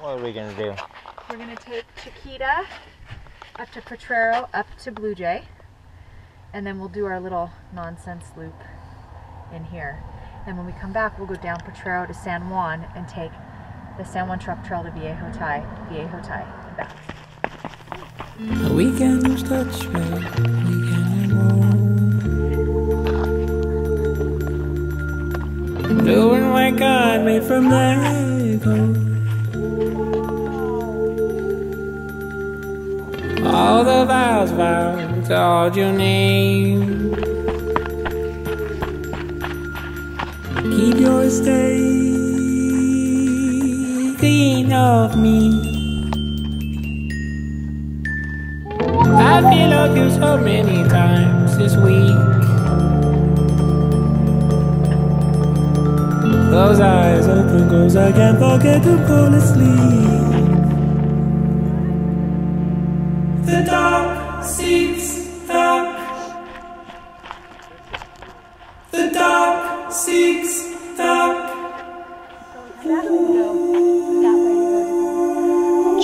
What are we gonna do? We're gonna take Chiquito up to Potrero, up to Blue Jay, and then we'll do our little nonsense loop in here. And when we come back, we'll go down Potrero to San Juan and take the San Juan Truck Trail to Viejo Tie, Viejo Tie, and back. The weekend lose touch, babe. Weekend roll. Doing what God made from Lego. All the vows, vows, called your name. Keep your stay clean of me. I feel like you so many times this week. Close eyes, open, close, I can't forget to fall asleep.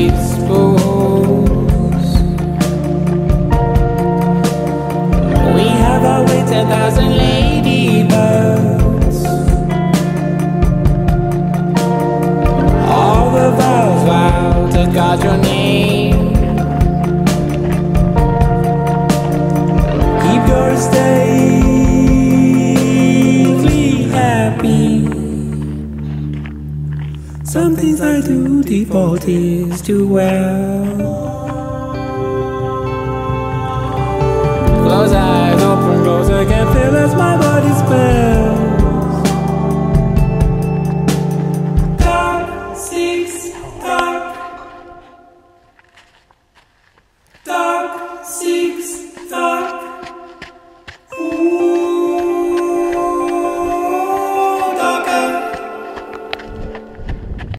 bewildered Some things I do, default is to well. Close eyes, open goes, I can feel as my body spells. Dark, six, dark. Dark, six.